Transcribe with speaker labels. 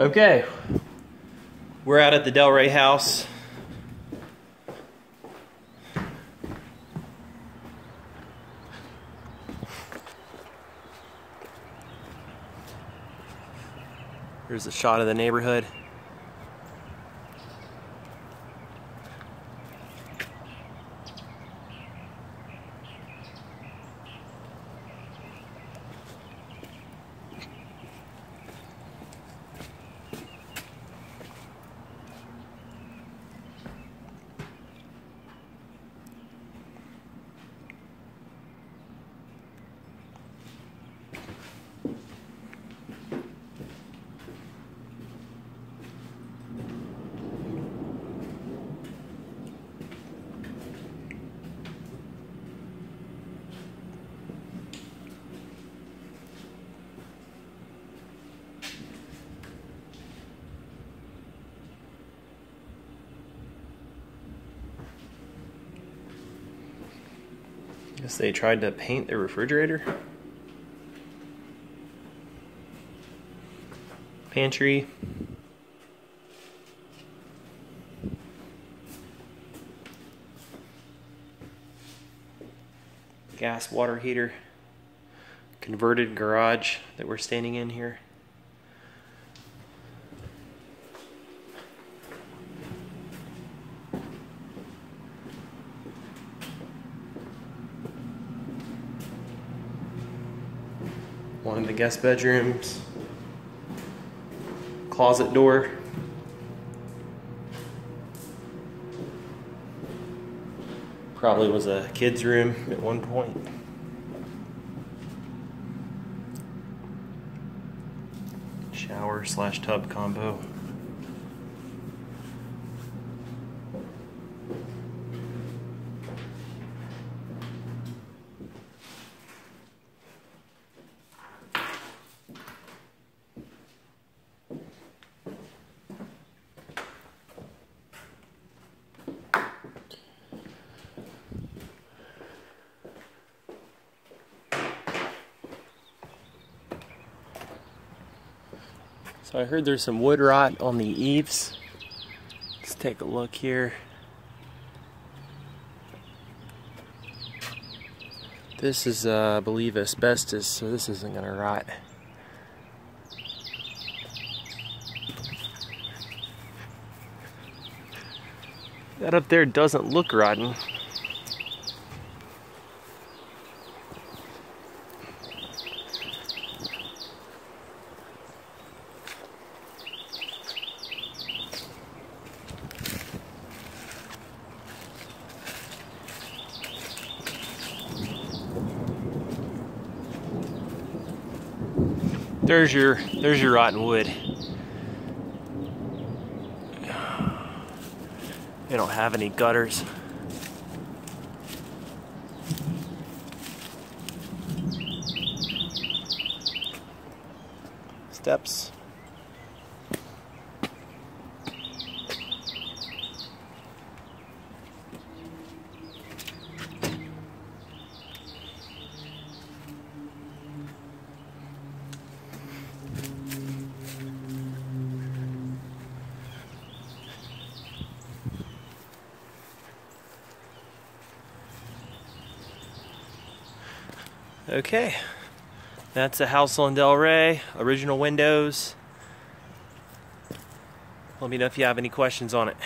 Speaker 1: Okay, we're out at the Delray house. Here's a shot of the neighborhood. Guess they tried to paint the refrigerator. Pantry. Gas water heater. Converted garage that we're standing in here. One of the guest bedrooms, closet door. Probably was a kid's room at one point. Shower slash tub combo. So I heard there's some wood rot on the eaves. Let's take a look here. This is, uh, I believe, asbestos, so this isn't going to rot. That up there doesn't look rotten. There's your there's your rotten wood. They don't have any gutters. Steps. Okay, that's a house on Delray, original windows. Let me know if you have any questions on it.